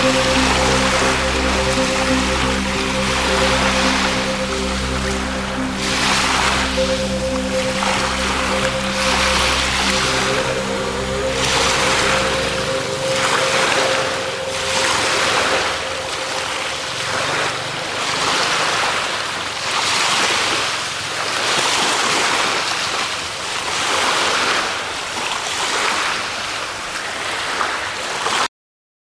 Thank you.